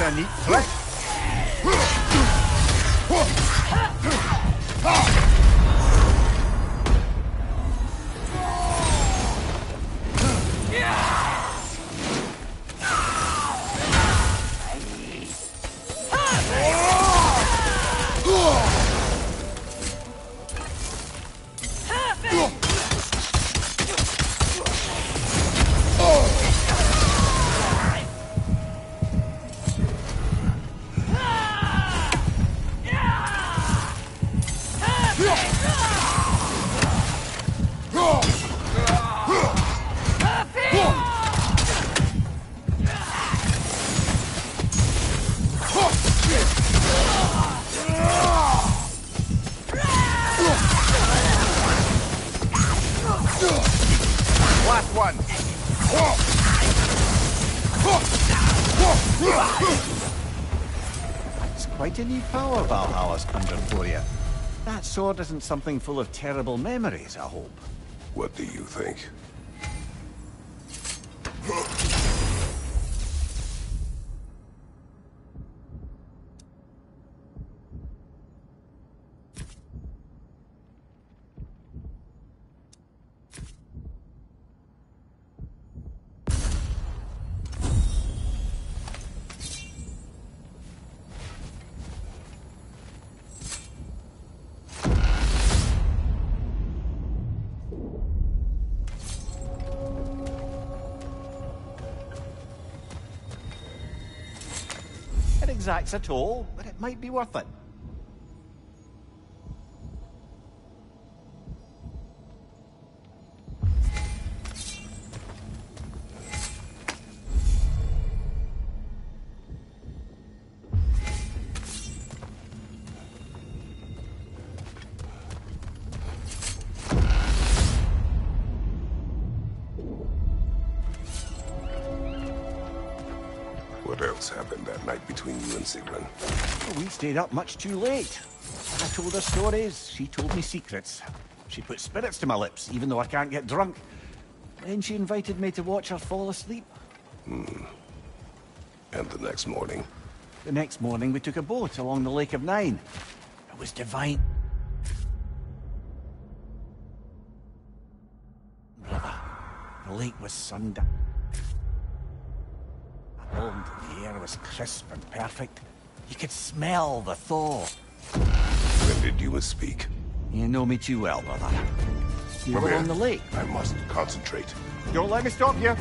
Well, that's isn't something full of terrible memories, I hope. What do you think? It all, but it might be worth it. What else happened that night between you and Sigrun? We stayed up much too late. I told her stories, she told me secrets. She put spirits to my lips, even though I can't get drunk. Then she invited me to watch her fall asleep. Hmm. And the next morning? The next morning, we took a boat along the Lake of Nine. It was divine. Brother, the lake was sundown. And the air was crisp and perfect. You could smell the thaw. When did you speak? You know me too well, brother. You Come were here. on the lake. I must concentrate. Don't let me stop you.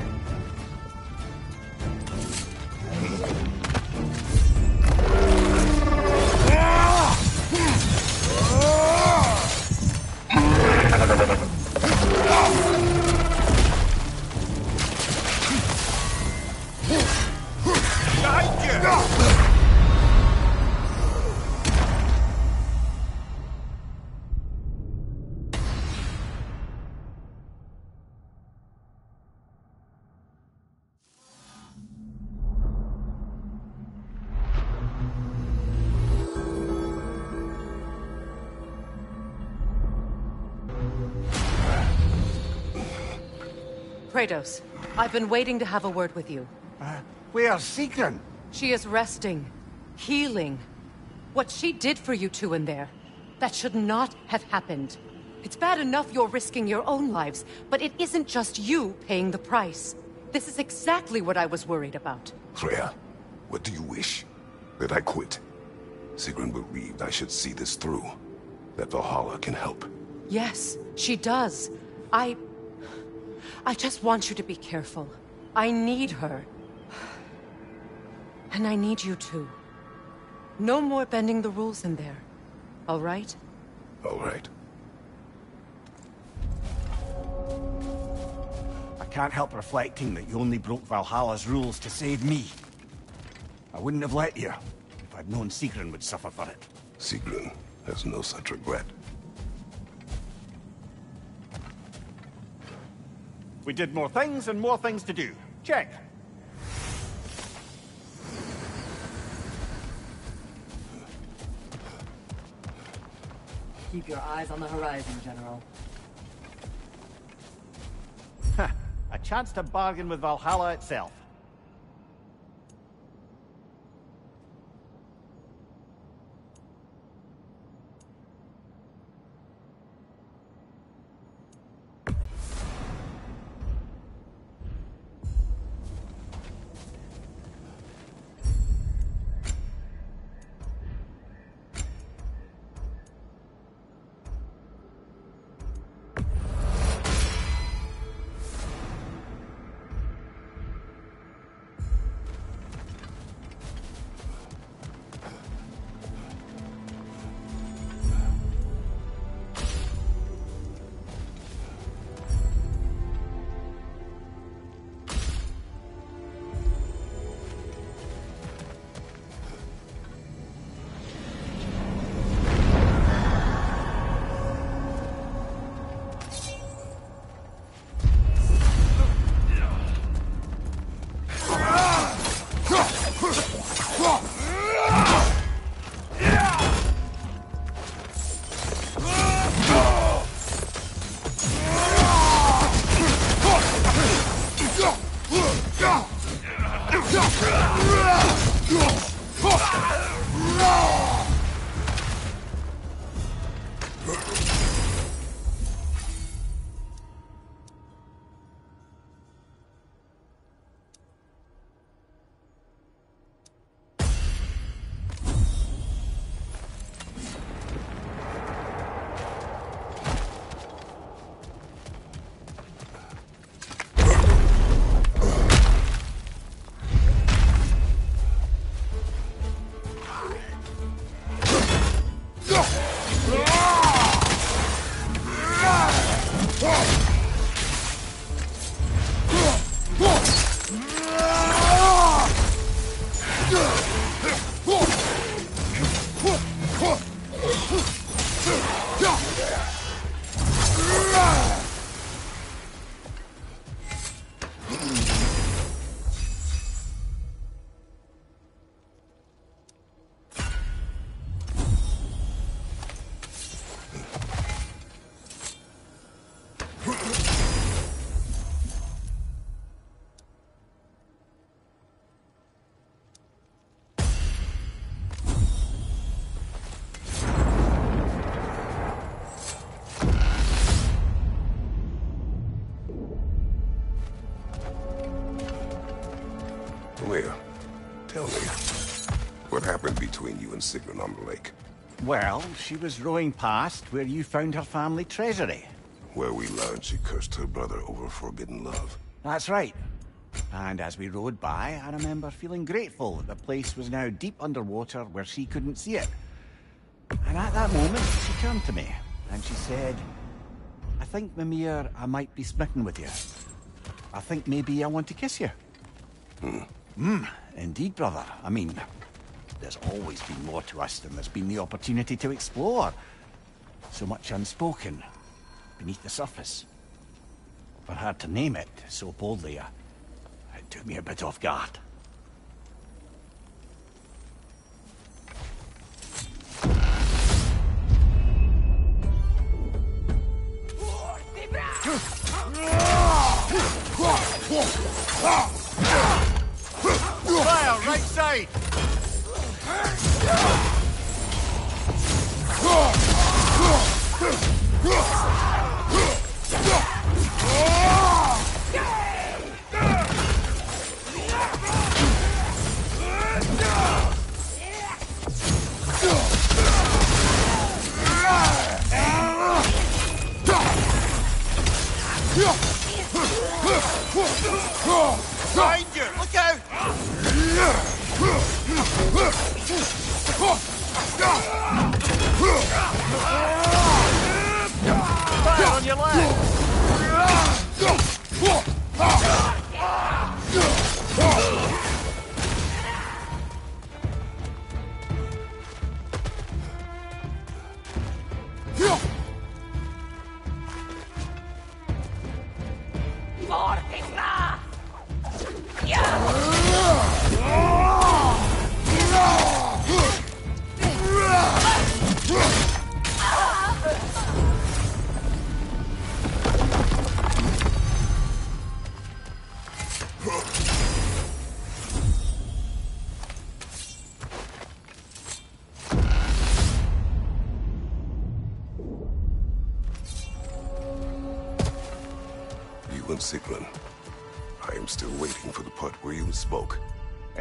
Kratos, I've been waiting to have a word with you. Uh, Where's Sigrun? She is resting, healing. What she did for you two in there, that should not have happened. It's bad enough you're risking your own lives, but it isn't just you paying the price. This is exactly what I was worried about. Freya, what do you wish? That I quit? Sigrun believed I should see this through. That Valhalla can help. Yes, she does. I. I just want you to be careful. I need her. And I need you too. No more bending the rules in there. All right? All right. I can't help reflecting that you only broke Valhalla's rules to save me. I wouldn't have let you if I'd known Sigrun would suffer for it. Sigrun has no such regret. We did more things and more things to do. Check. Keep your eyes on the horizon, General. A chance to bargain with Valhalla itself. On the lake? Well, she was rowing past where you found her family treasury. Where we learned she cursed her brother over forbidden love. That's right. And as we rode by, I remember feeling grateful that the place was now deep underwater where she couldn't see it. And at that moment, she turned to me, and she said, I think, Mimir, I might be smitten with you. I think maybe I want to kiss you. Hmm. Hmm, indeed, brother. I mean, there's always been more to us than there's been the opportunity to explore. So much unspoken, beneath the surface. But hard to name it so boldly, uh, it took me a bit off guard. Fire, right side! You! Look out! Fire on your left!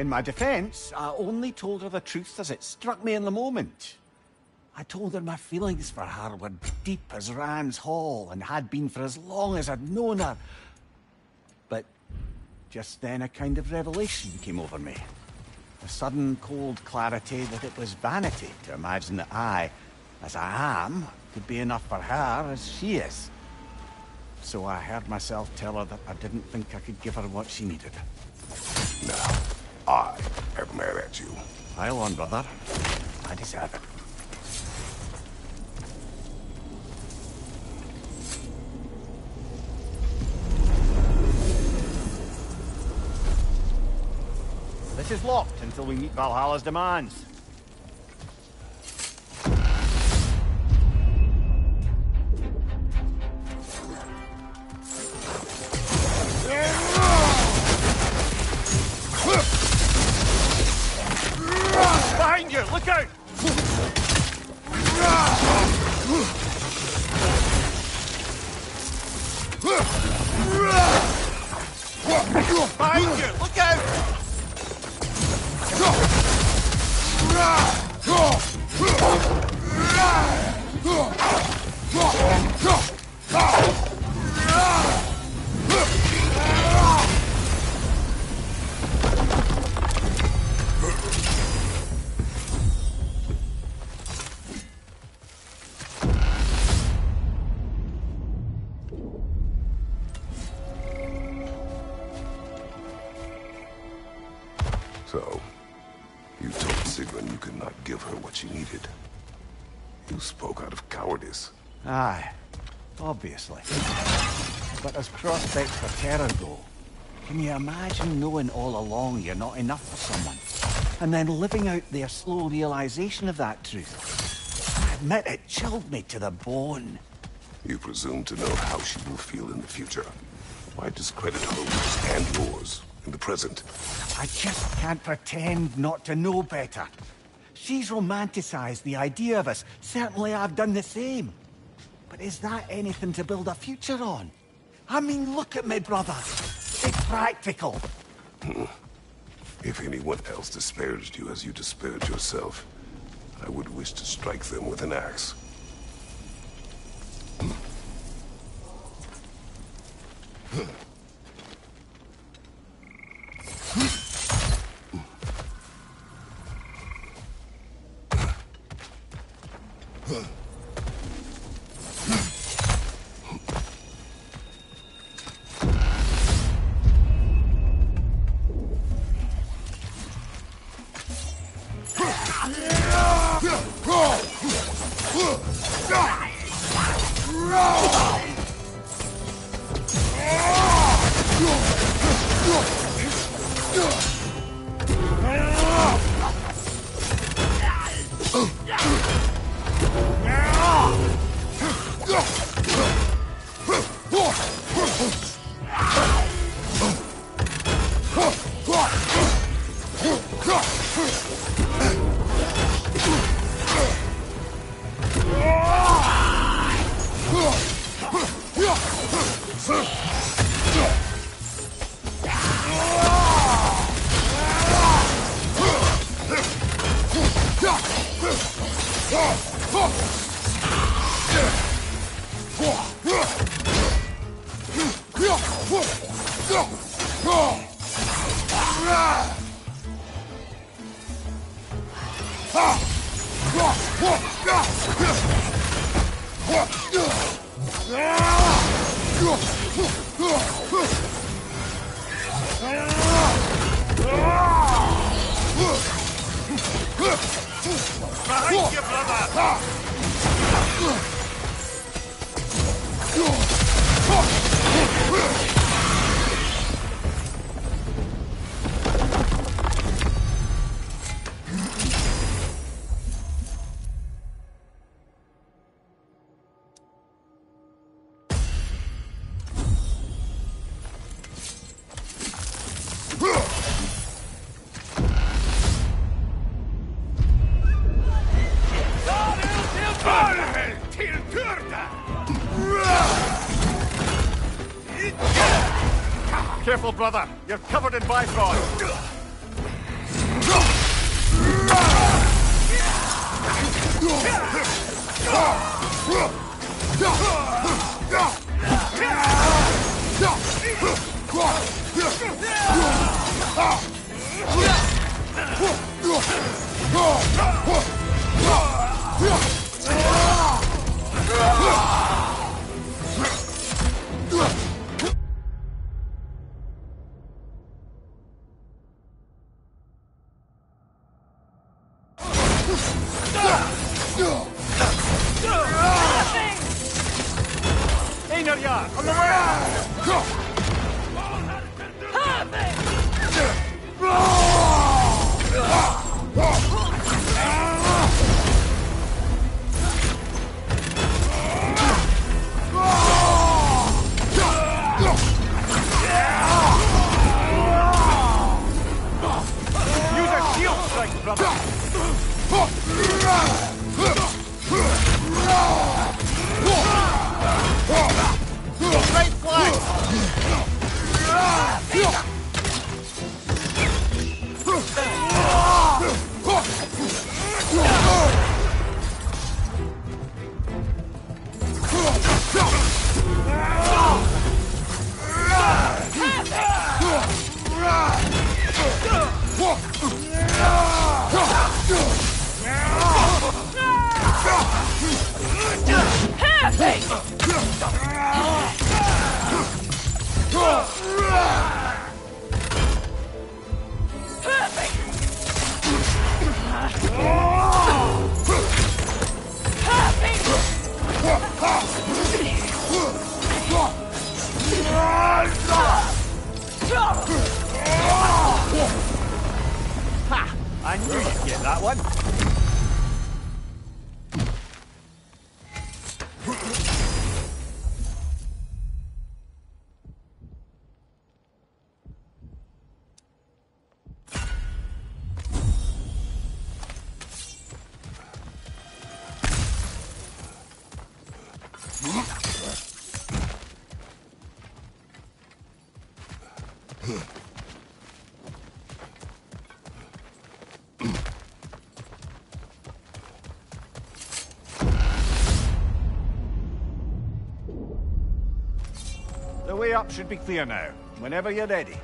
In my defense, I only told her the truth as it struck me in the moment. I told her my feelings for her were deep as Rand's Hall and had been for as long as I'd known her. But just then a kind of revelation came over me. A sudden cold clarity that it was vanity to imagine that I, as I am, could be enough for her as she is. So I heard myself tell her that I didn't think I could give her what she needed. Now, I am mad at you. Pile on, brother. I deserve it. This is locked until we meet Valhalla's demands. For terror go, can you imagine knowing all along you're not enough for someone? And then living out their slow realization of that truth? I admit it chilled me to the bone. You presume to know how she will feel in the future. Why discredit hers and yours in the present? I just can't pretend not to know better. She's romanticized the idea of us. Certainly I've done the same. But is that anything to build a future on? I mean, look at me, brother. It's practical. If anyone else disparaged you as you disparaged yourself, I would wish to strike them with an axe. Careful, up should be clear now, whenever you're ready.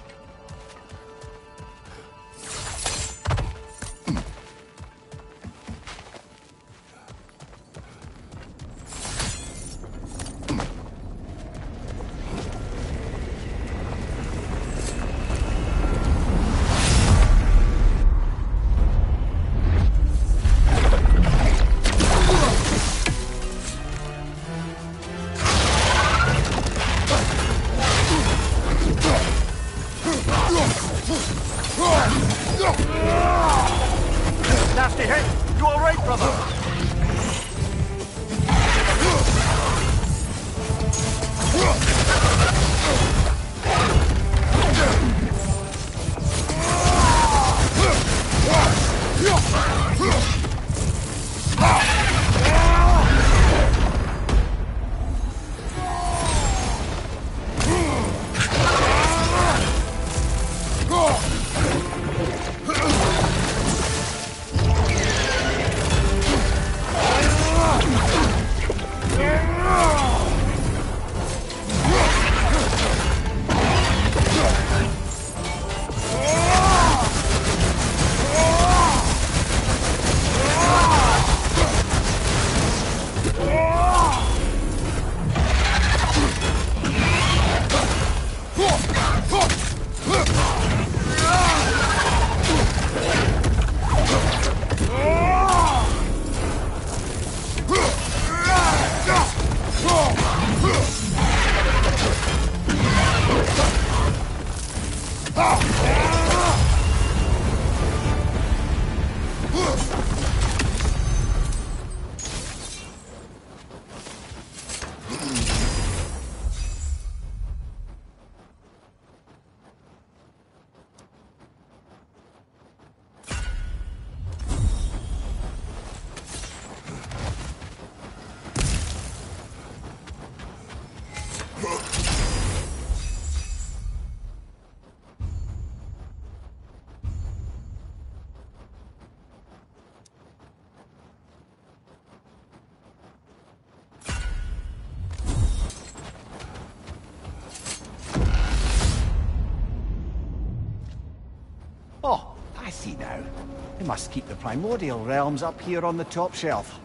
Must keep the primordial realms up here on the top shelf.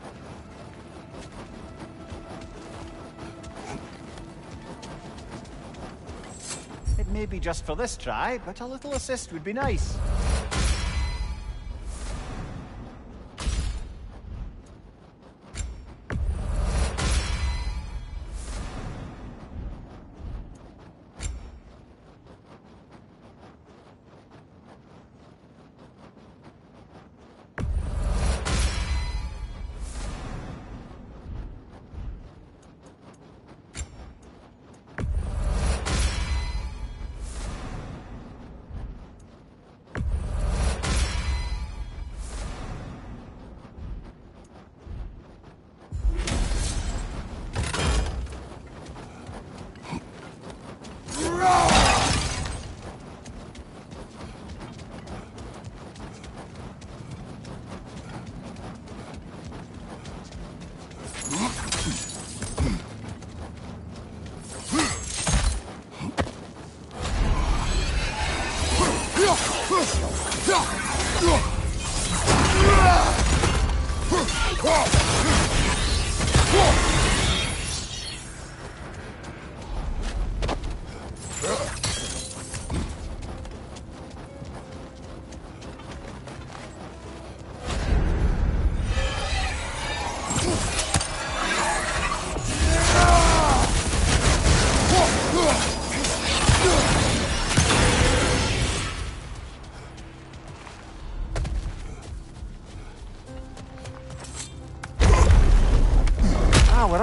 It may be just for this try, but a little assist would be nice.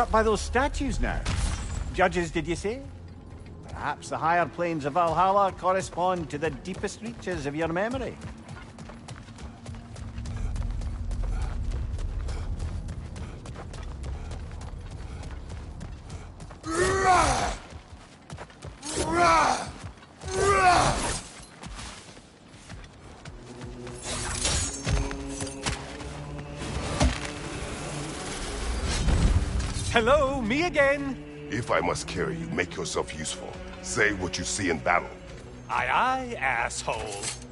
Up by those statues now. Judges, did you say? Perhaps the higher planes of Valhalla correspond to the deepest reaches of your memory. Again. If I must carry you, make yourself useful. Say what you see in battle. Aye aye, asshole.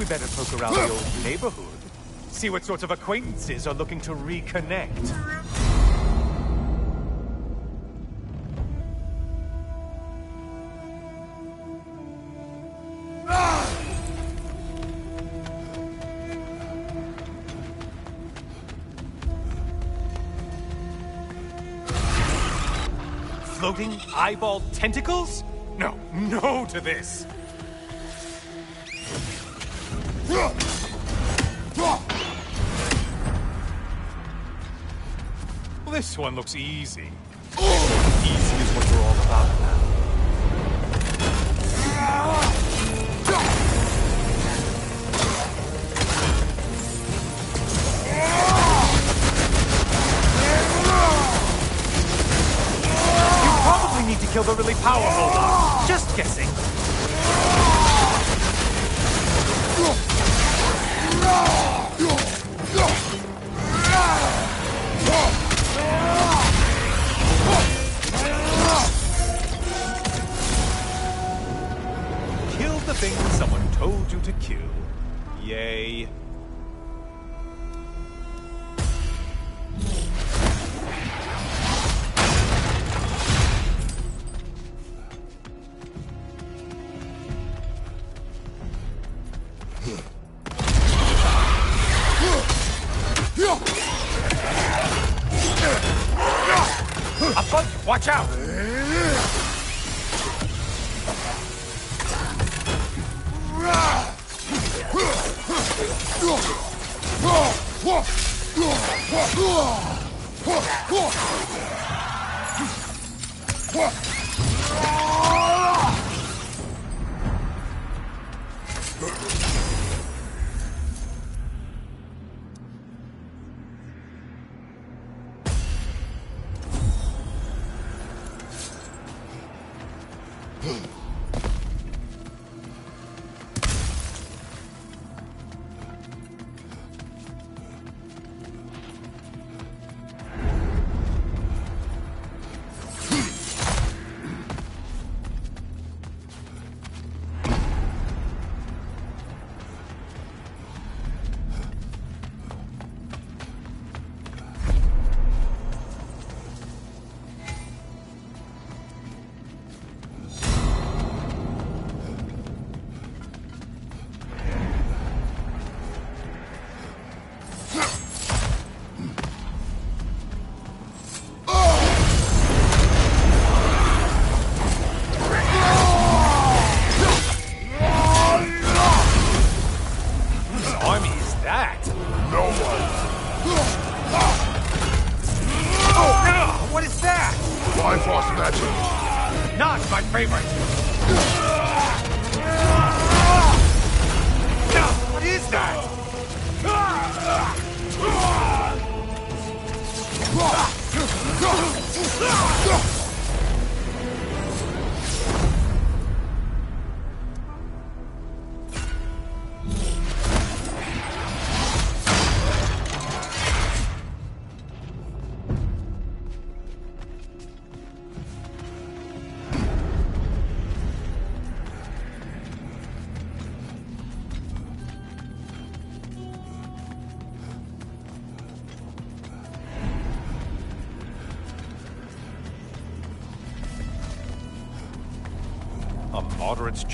We better poke around the old neighborhood. See what sorts of acquaintances are looking to reconnect. Floating eyeball tentacles? No, no to this. This one looks easy. Easy is what you're all about now. You probably need to kill the really powerful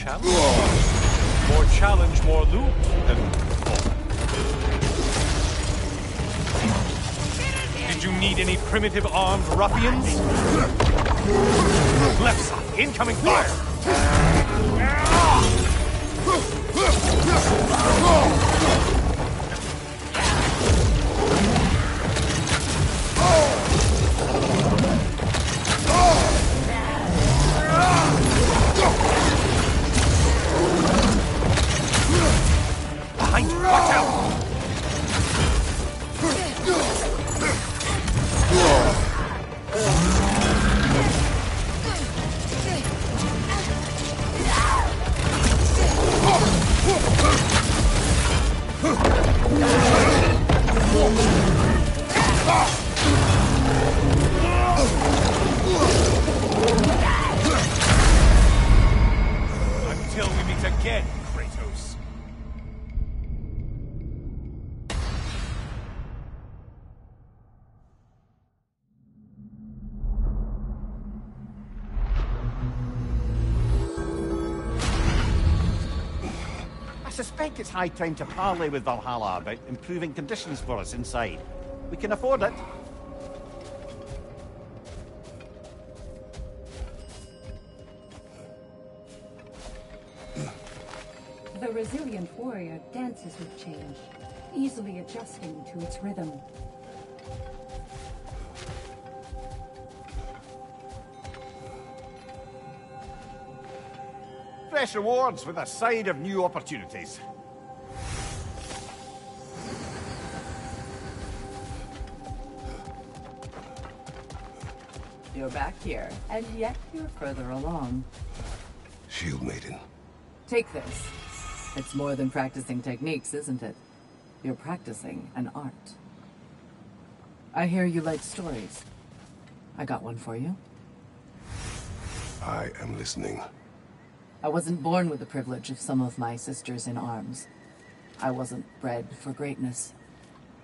challenge? More challenge, more loot. Did you need any primitive armed ruffians? Left side, incoming fire! High time to parley with Valhalla about improving conditions for us inside. We can afford it. The resilient warrior dances with change, easily adjusting to its rhythm. Fresh rewards with a side of new opportunities. You're back here, and yet you're further along. Shield Maiden. Take this. It's more than practicing techniques, isn't it? You're practicing an art. I hear you like stories. I got one for you. I am listening. I wasn't born with the privilege of some of my sisters in arms. I wasn't bred for greatness.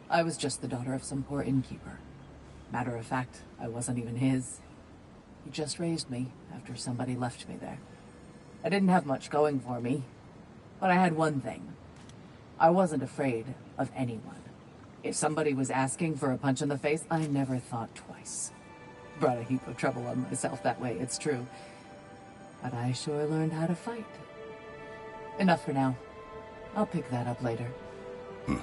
I was just the daughter of some poor innkeeper. Matter of fact, I wasn't even his. He just raised me after somebody left me there. I didn't have much going for me, but I had one thing. I wasn't afraid of anyone. If somebody was asking for a punch in the face, I never thought twice. Brought a heap of trouble on myself that way, it's true. But I sure learned how to fight. Enough for now. I'll pick that up later. Hmm.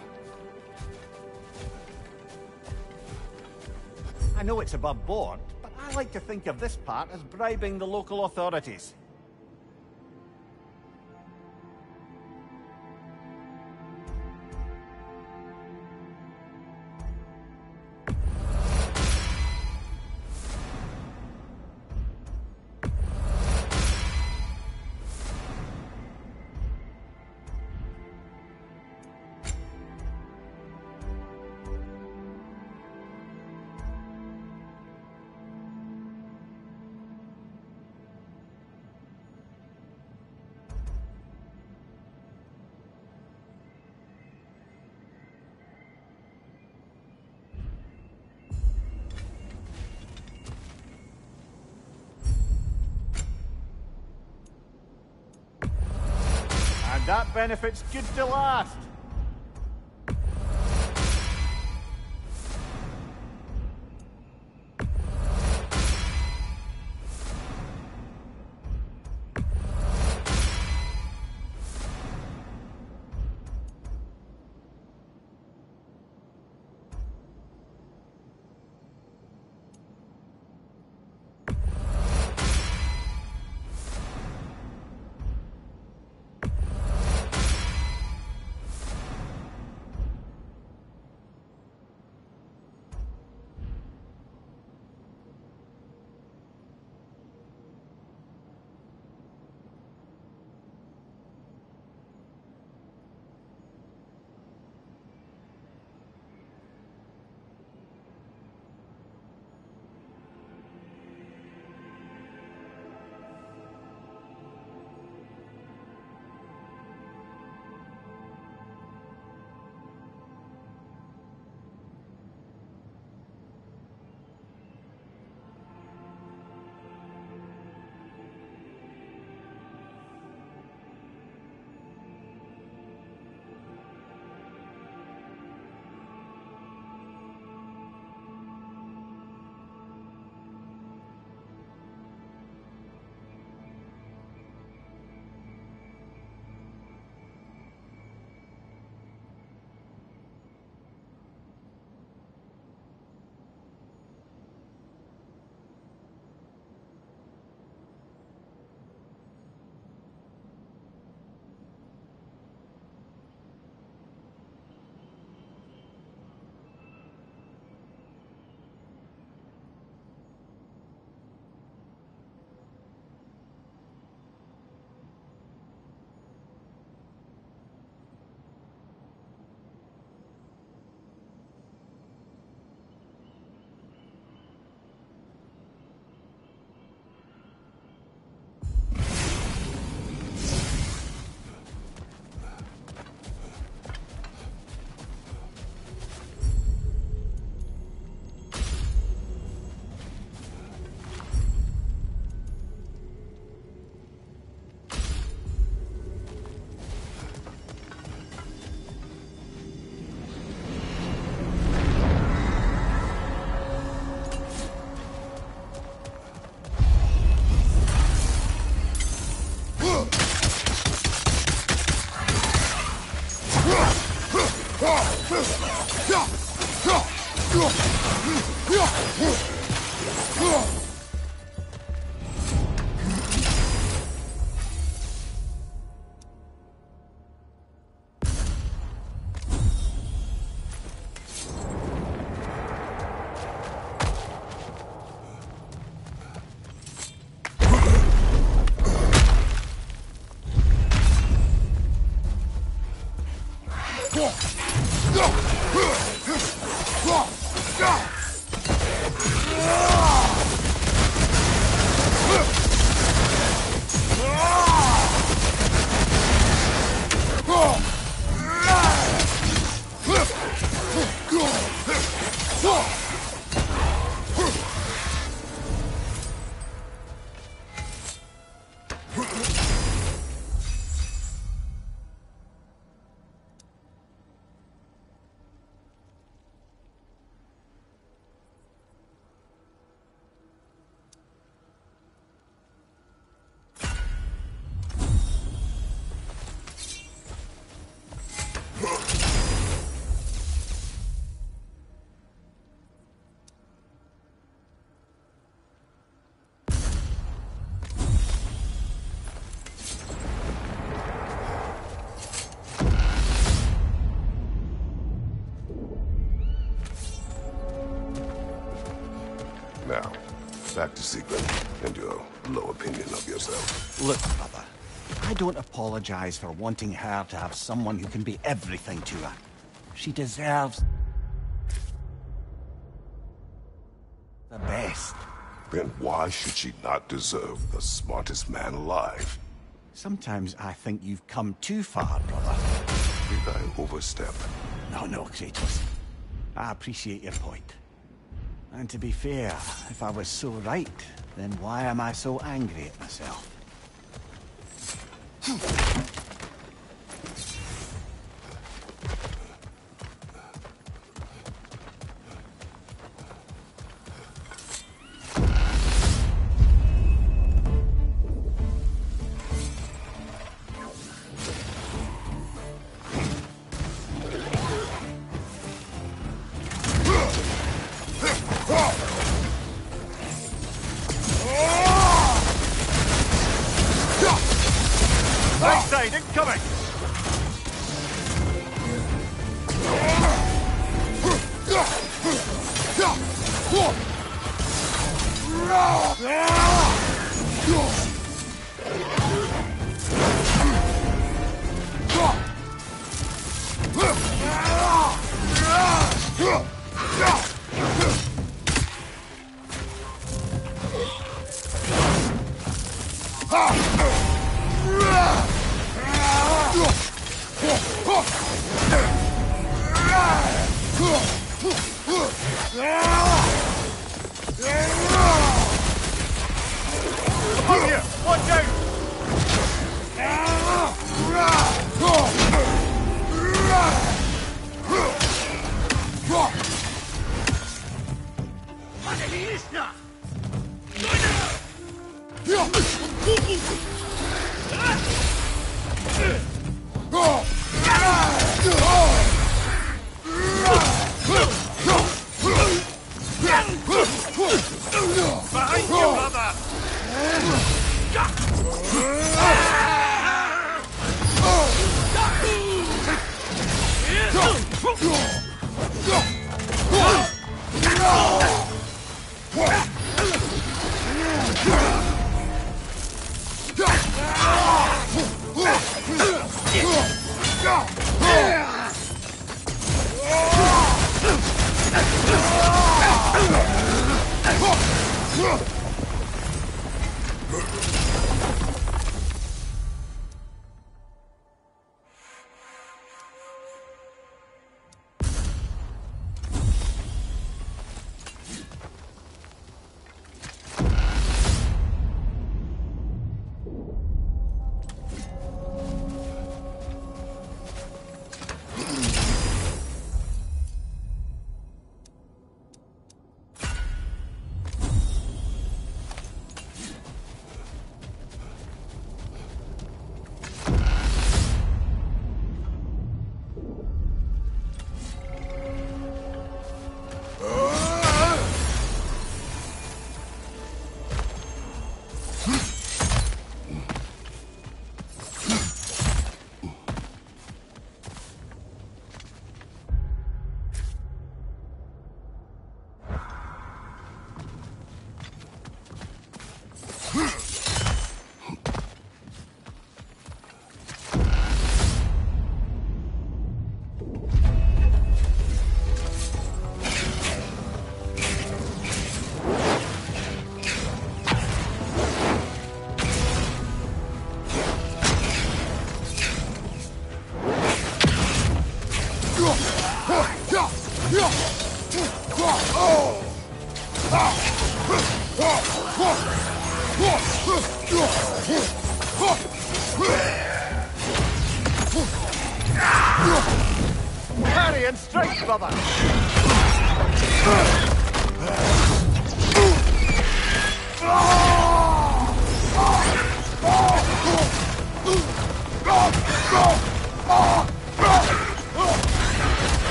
I know it's above board, I like to think of this part as bribing the local authorities. That benefit's good to last. To Sigrun and your low opinion of yourself. Look, brother, I don't apologize for wanting her to have someone who can be everything to her. She deserves the best. Then why should she not deserve the smartest man alive? Sometimes I think you've come too far, brother. Did I overstep? No, no, Kratos. I appreciate your point. And to be fair, if I was so right, then why am I so angry at myself? Hmm.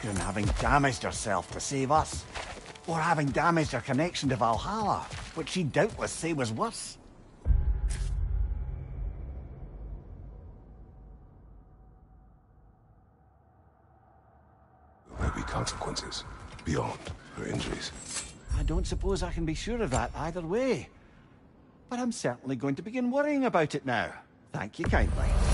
Having damaged herself to save us. Or having damaged her connection to Valhalla, which she'd doubtless say was worse. There be consequences beyond her injuries. I don't suppose I can be sure of that either way. But I'm certainly going to begin worrying about it now. Thank you kindly.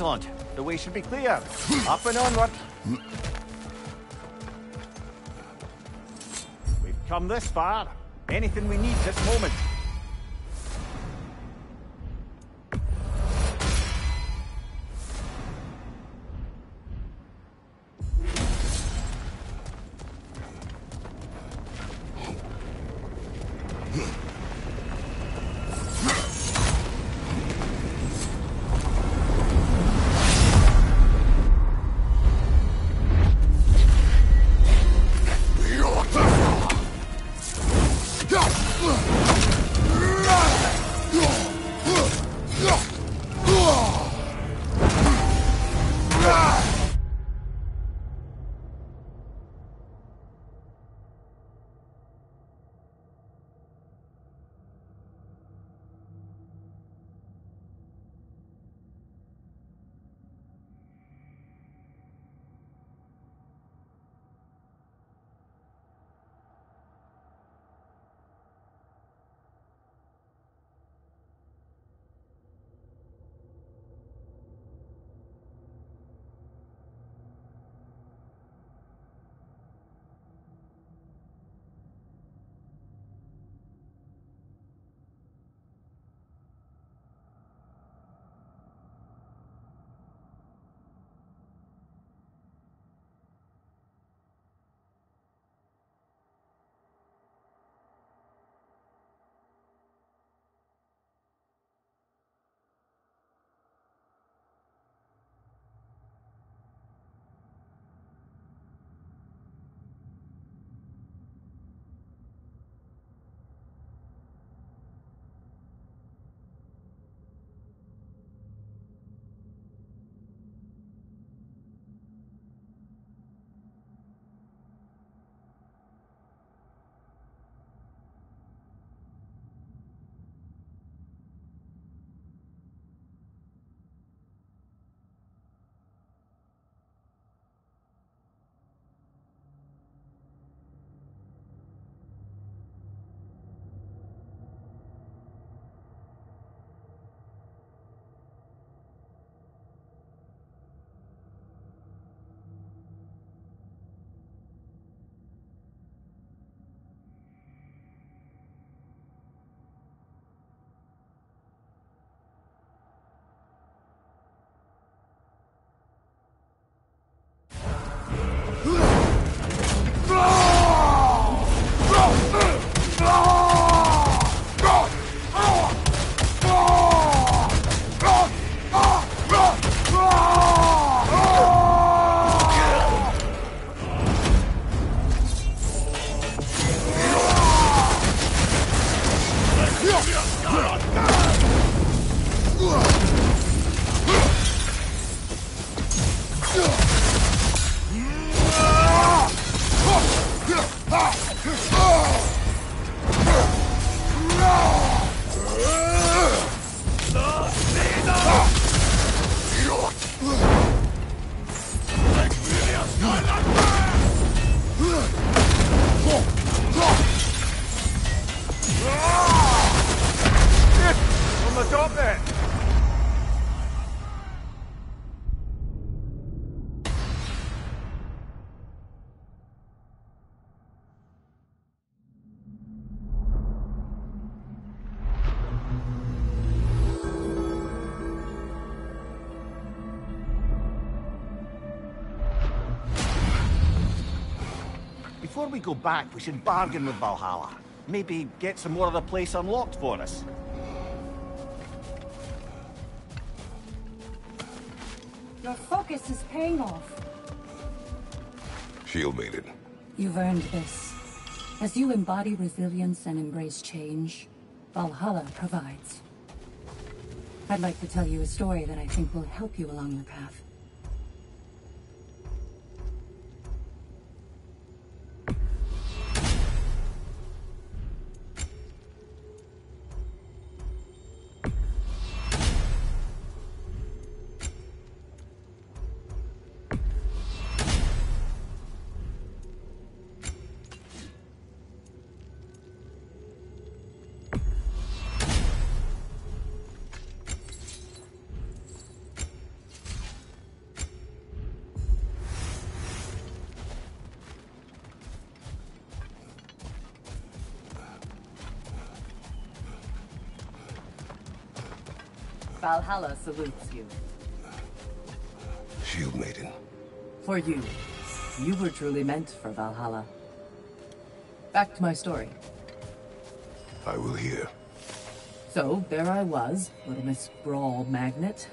Excellent. The way should be clear. Up and onward. We've come this far. Anything we need this moment. On go back, we should bargain with Valhalla. Maybe get some more of the place unlocked for us. Your focus is paying off. Shield maiden. You've earned this. As you embody resilience and embrace change, Valhalla provides. I'd like to tell you a story that I think will help you along your path. Valhalla salutes you. Shield Maiden. For you. You were truly meant for Valhalla. Back to my story. I will hear. So, there I was, Little Miss Brawl Magnet.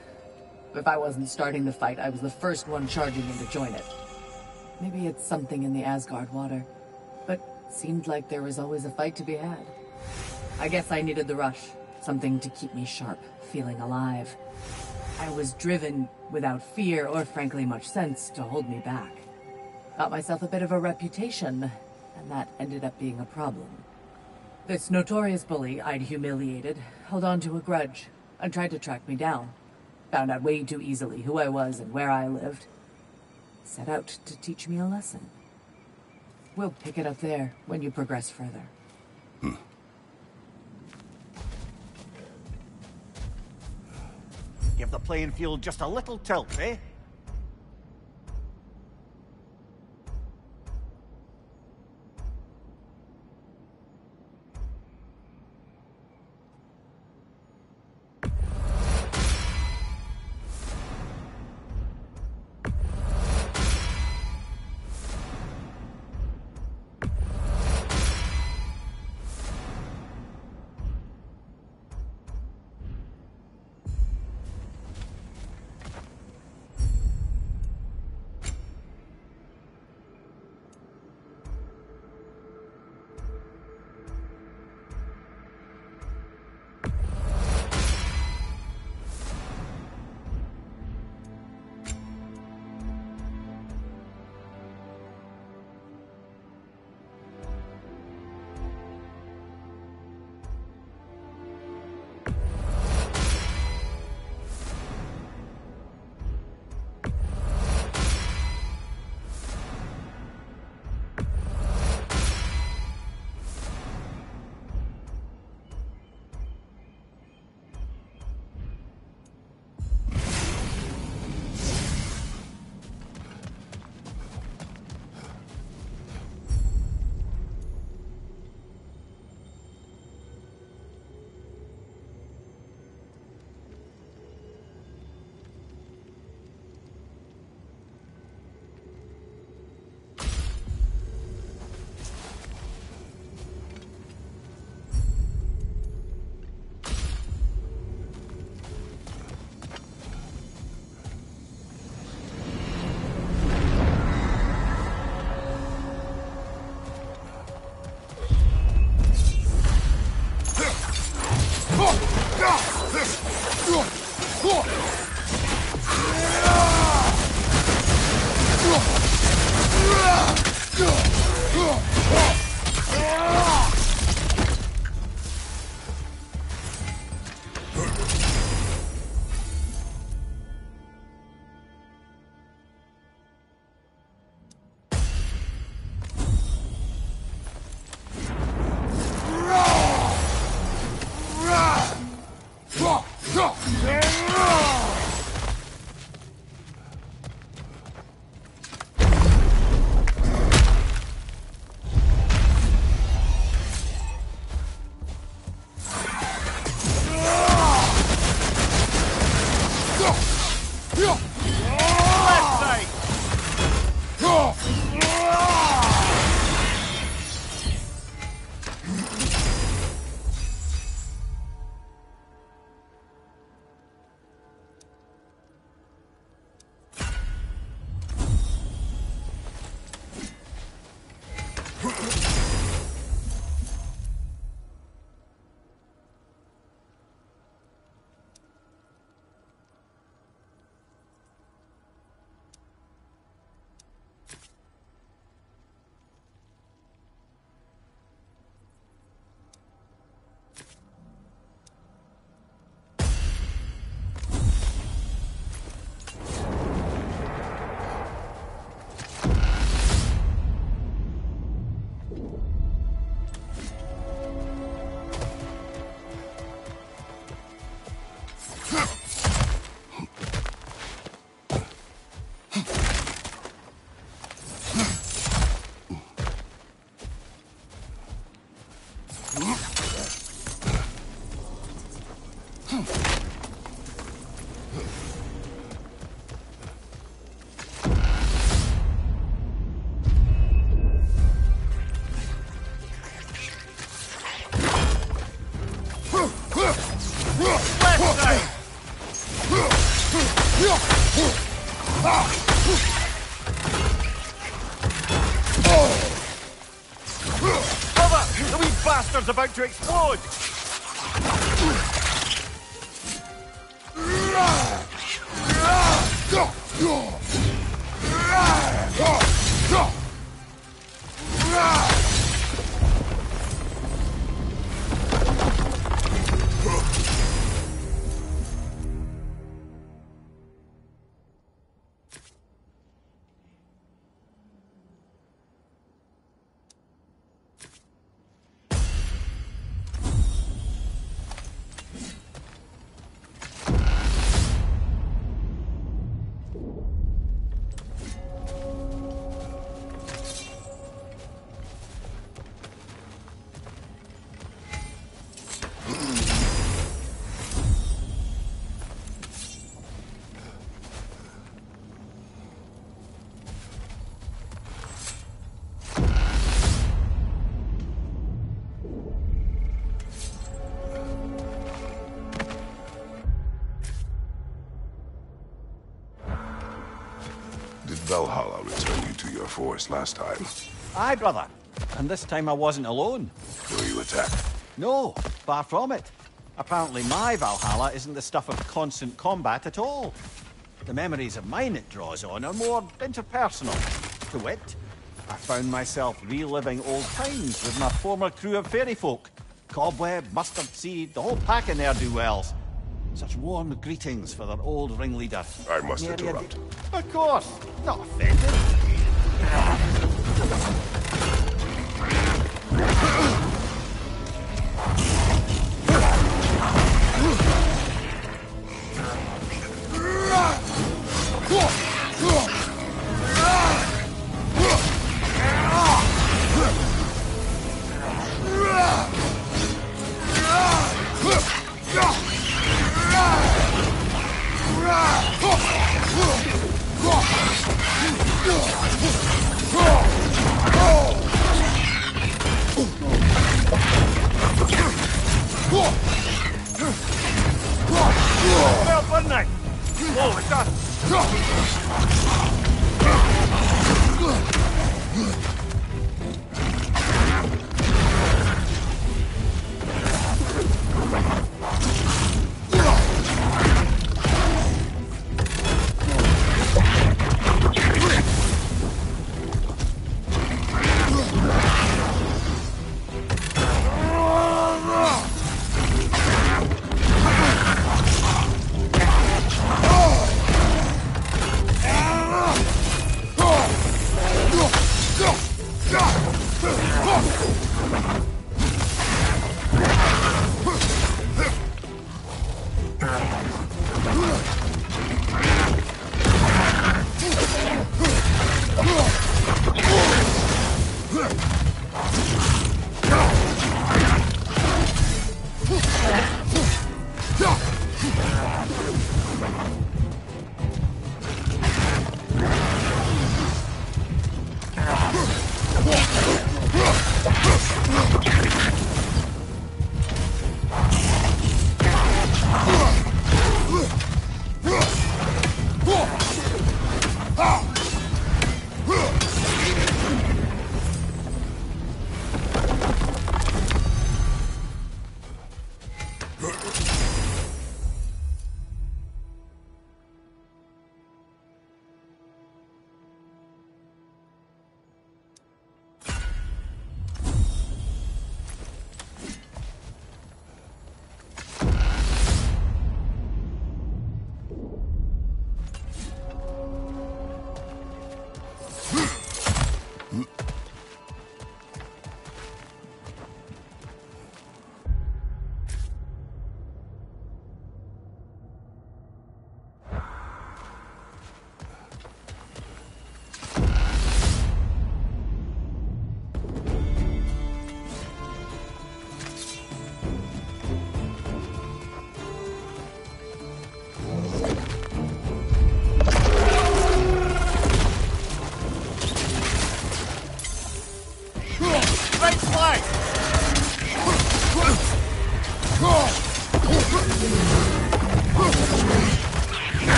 If I wasn't starting the fight, I was the first one charging in to join it. Maybe it's something in the Asgard water, but seemed like there was always a fight to be had. I guess I needed the rush, something to keep me sharp, feeling alive. I was driven, without fear or frankly much sense, to hold me back. Got myself a bit of a reputation, and that ended up being a problem. This notorious bully I'd humiliated held on to a grudge and tried to track me down. Found out way too easily who I was and where I lived. Set out to teach me a lesson. We'll pick it up there when you progress further. Hmm. Give the playing field just a little tilt, eh? About to explode! Last time? Aye, brother. And this time I wasn't alone. Were you attacked? No, far from it. Apparently my Valhalla isn't the stuff of constant combat at all. The memories of mine it draws on are more interpersonal. To wit, I found myself reliving old times with my former crew of fairy folk. Cobweb, Mustard Seed, the whole pack of ne'er-do-wells. Such warm greetings for their old ringleader. I must interrupt. Of course, not offended. Well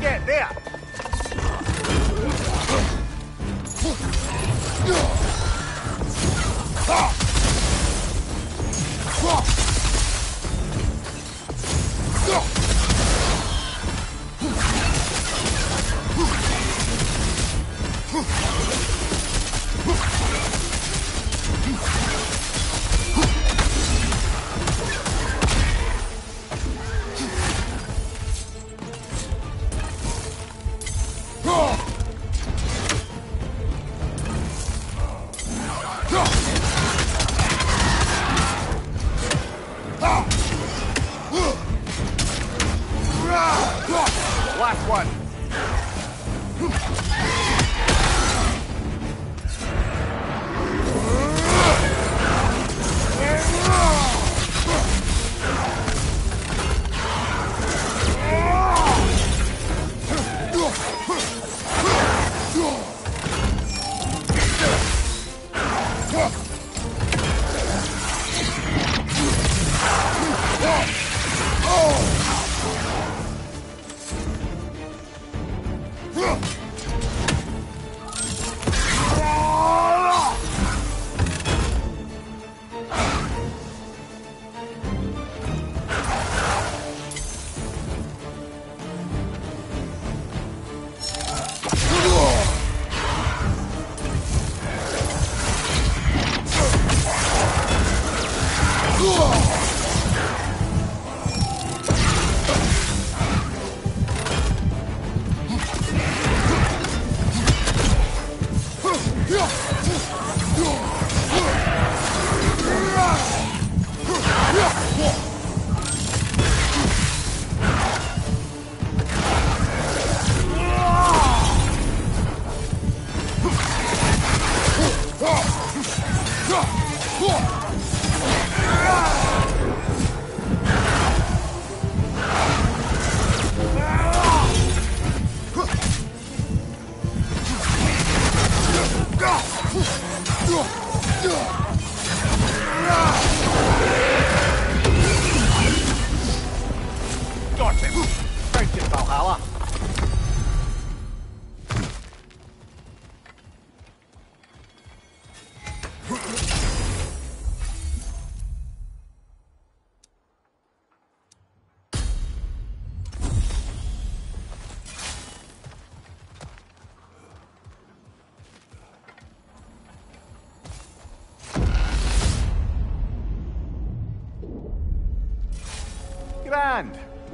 get there.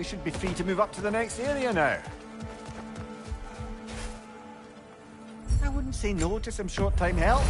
Should be free to move up to the next area now. I wouldn't say no to some short-time help.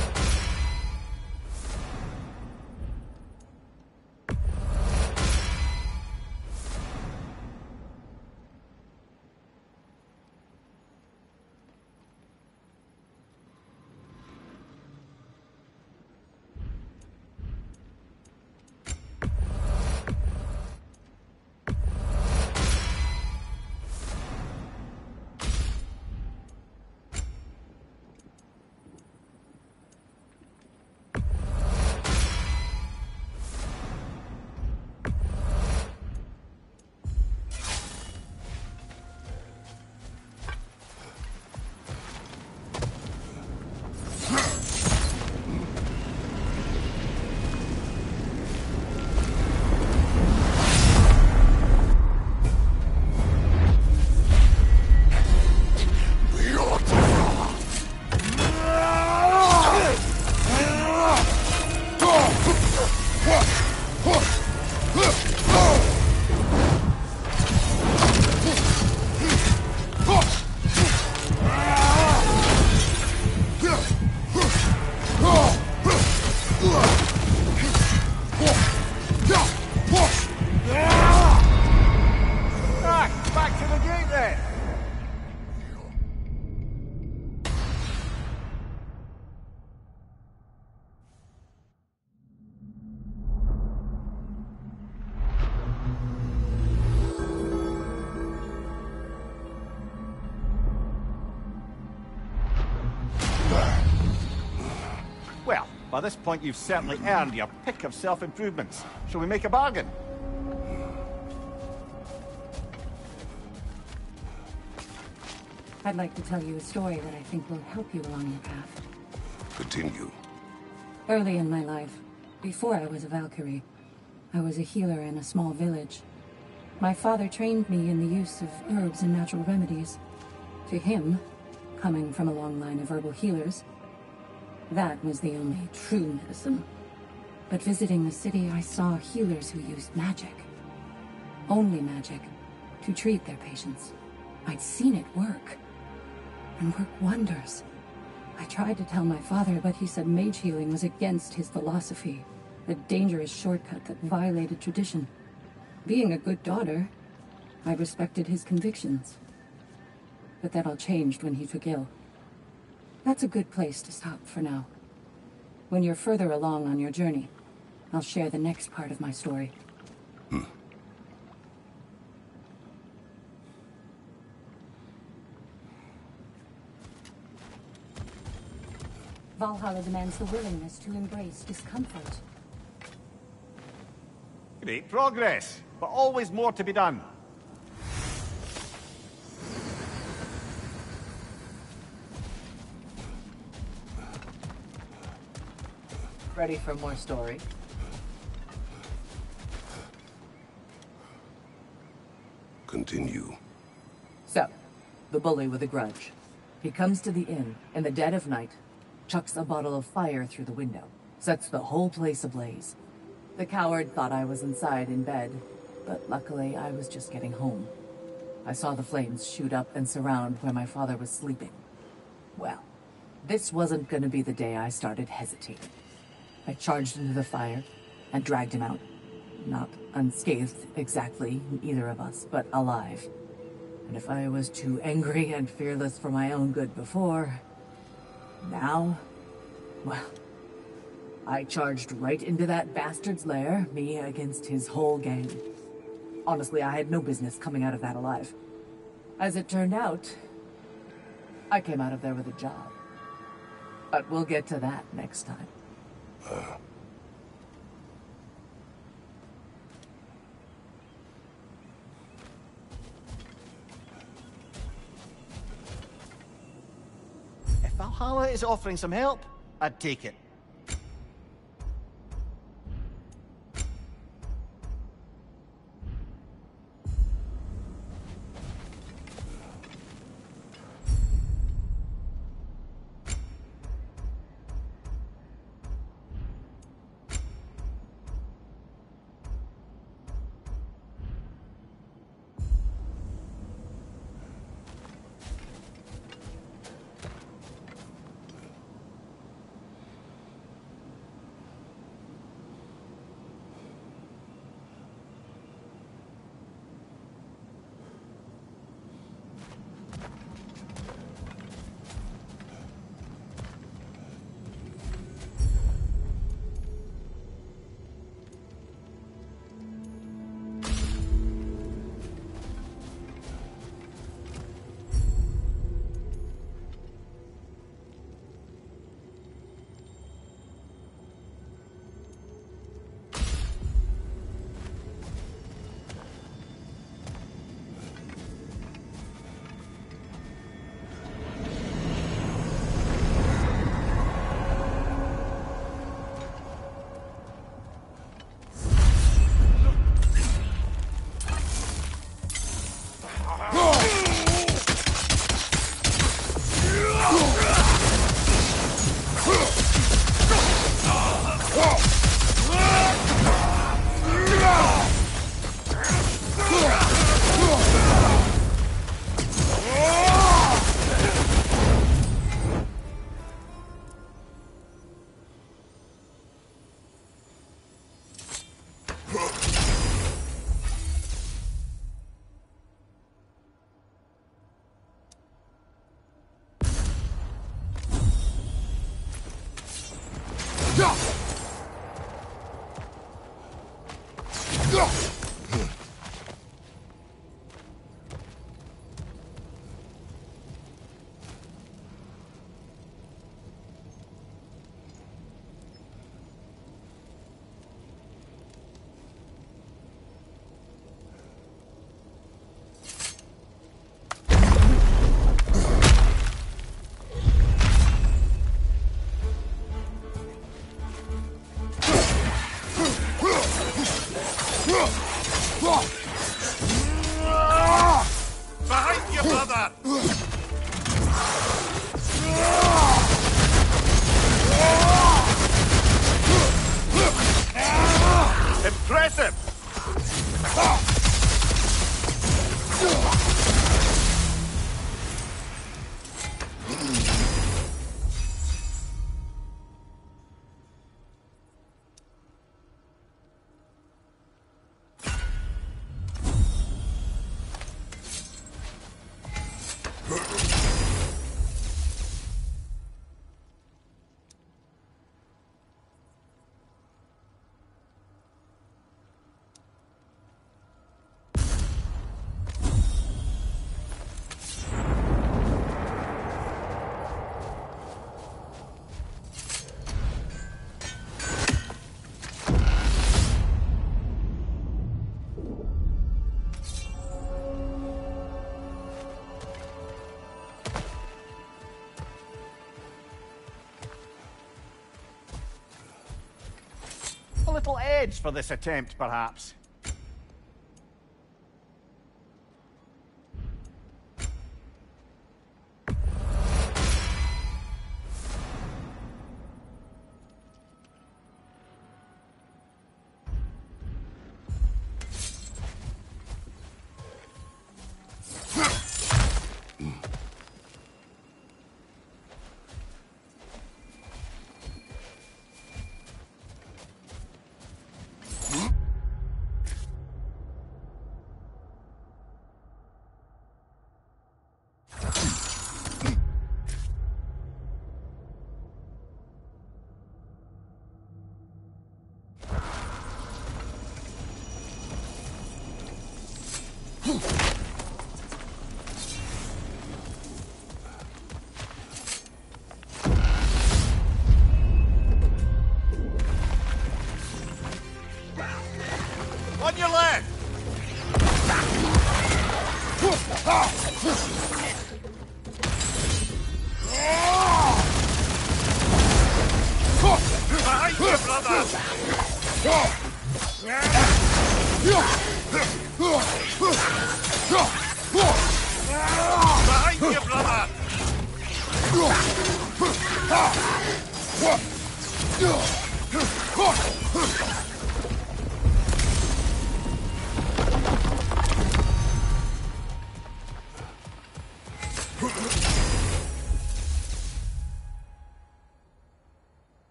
By this point you've certainly earned your pick of self-improvements. Shall we make a bargain? I'd like to tell you a story that I think will help you along your path. Continue. Early in my life, before I was a Valkyrie, I was a healer in a small village. My father trained me in the use of herbs and natural remedies. To him, coming from a long line of herbal healers, that was the only true medicine. But visiting the city, I saw healers who used magic. Only magic. To treat their patients. I'd seen it work. And work wonders. I tried to tell my father, but he said mage healing was against his philosophy. A dangerous shortcut that violated tradition. Being a good daughter, I respected his convictions. But that all changed when he took ill. That's a good place to stop for now. When you're further along on your journey, I'll share the next part of my story. Valhalla demands the willingness to embrace discomfort. Great progress, but always more to be done. Ready for more story? Continue. So, the bully with a grudge. He comes to the inn in the dead of night, chucks a bottle of fire through the window, sets the whole place ablaze. The coward thought I was inside in bed, but luckily I was just getting home. I saw the flames shoot up and surround where my father was sleeping. Well, this wasn't gonna be the day I started hesitating. I charged into the fire and dragged him out. Not unscathed, exactly, either of us, but alive. And if I was too angry and fearless for my own good before, now, well, I charged right into that bastard's lair, me against his whole gang. Honestly, I had no business coming out of that alive. As it turned out, I came out of there with a job. But we'll get to that next time. If Valhalla is offering some help, I'd take it. Edge for this attempt, perhaps.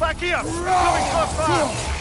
Back here! Coming close fast!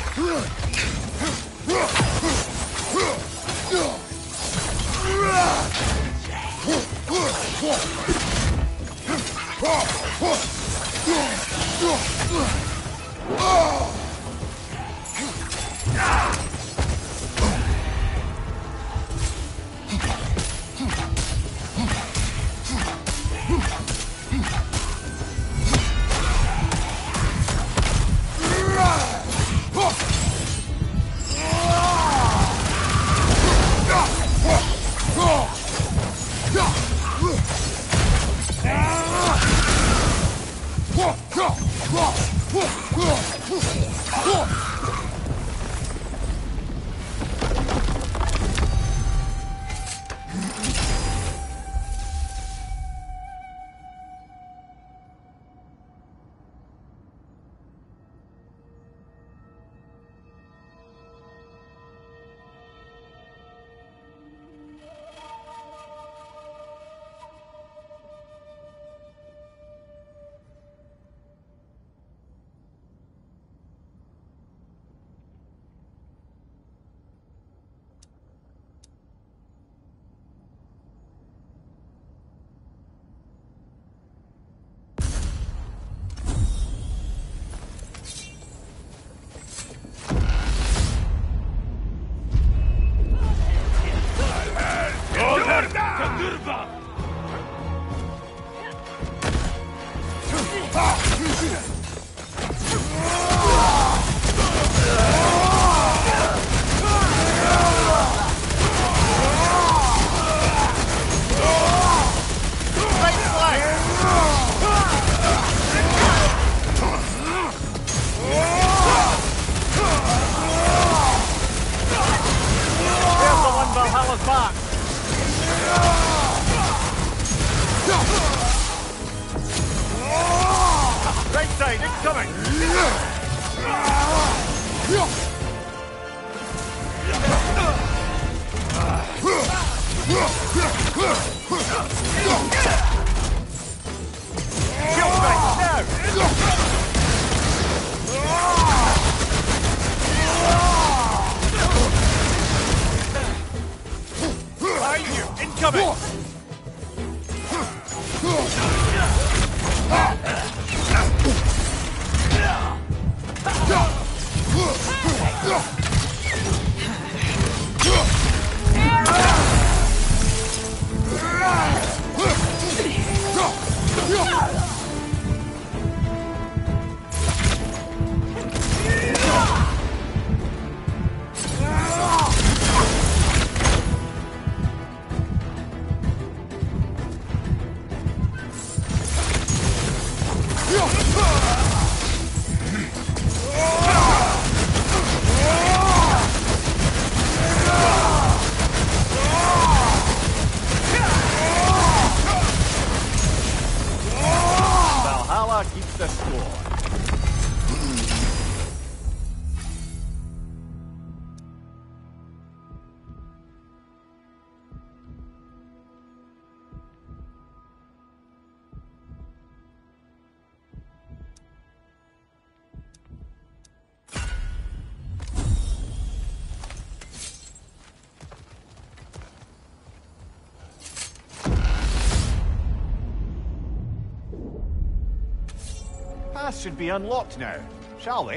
Should be unlocked now, shall we?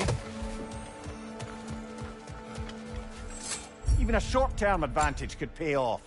Even a short-term advantage could pay off.